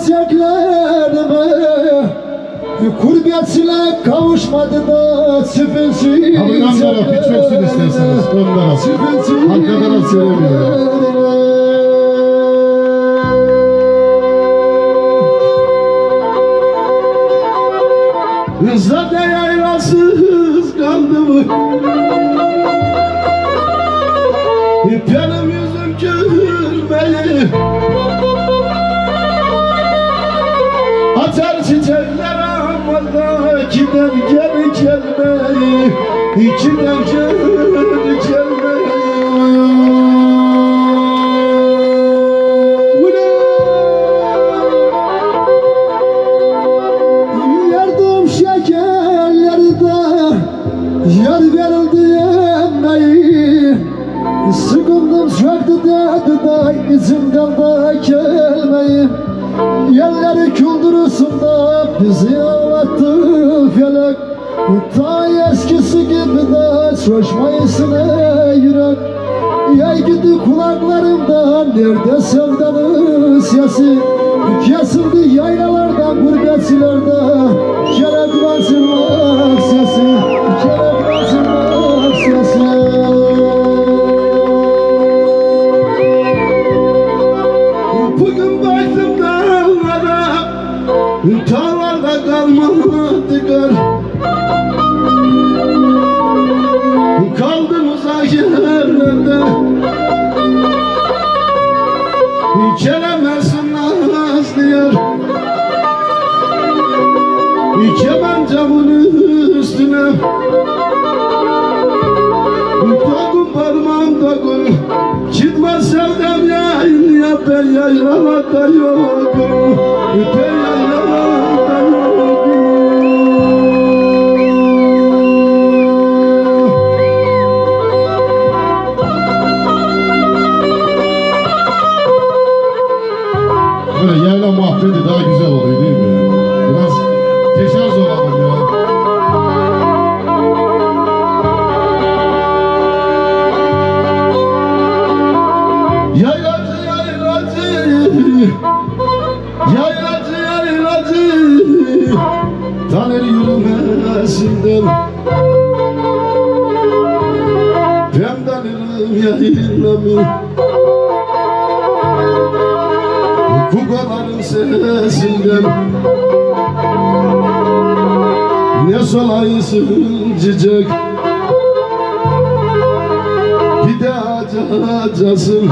çiçeklerime Kurbiyetçiler kavuşmadı da Sıfınsın Abi ön tarafı çöksün isterseniz, ön taraf. Arka taraf söylemiyor. Zaten yaylasız kaldım Benim yüzüm Açar çiçekler ama da gider geri gelmeyi Gider geri gelmeyi Yardım şekerlerde Yar verildi emeği Sıkıldım çöktü dedi da izimden da gelmeyi Yerleri küldürüsün da bizi ağlattı felek. Ta eskisi gibi de coşmayısın ey yürek. Yay gidi kulaklarımda nerede sevdanın sesi? Kesildi yaylalarda gurbetçilerde Kelek basılmak sesi. Kelek basılmak sesi. Bugün baktım dağlara Dağlarda kalmadı kar Kaldım uzak yerlerde Gelemezsin nazlı yer Kemen üstüne. Dokun parmağım dokun Gitme sevdam yayın ya Ben yaylamada yokum Böyle yayla muhabbeti daha güzel oluyor değil mi? Biraz teşarj olalım ya. Yaylacı yaylacı Yaylacı yaylacı Tanır yürümesinden Ben tanırım yaylamı Kukaların sesinden Ne solaysın cicek Bir de acacasın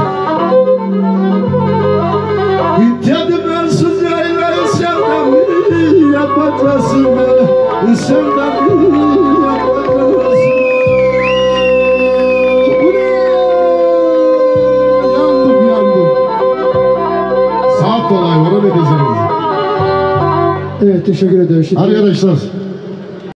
Dedim önsüz kolay var ne diyeceğiz? Evet teşekkür ederim. Şimdi Arkadaşlar